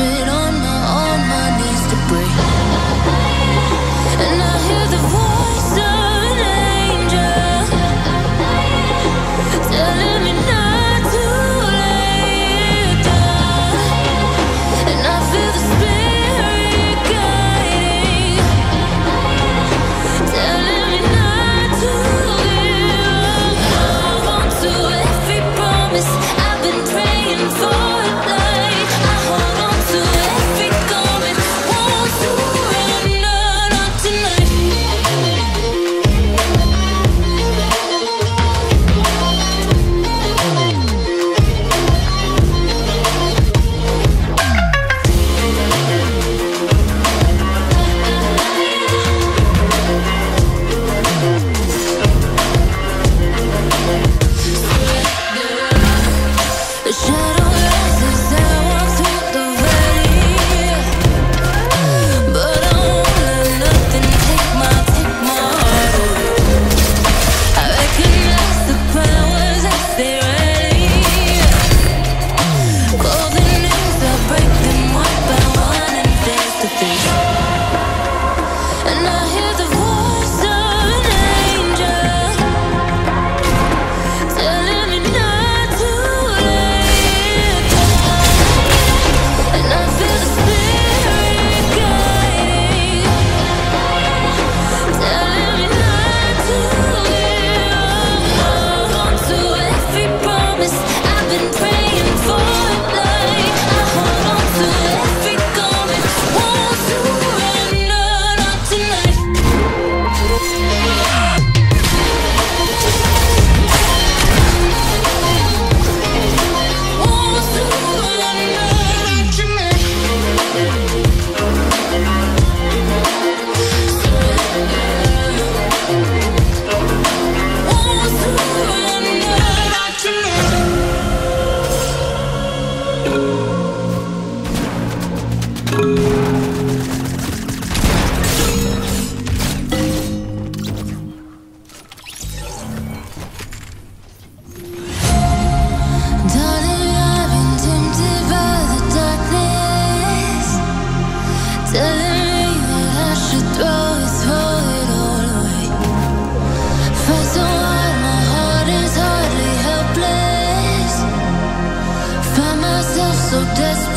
on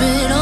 it on.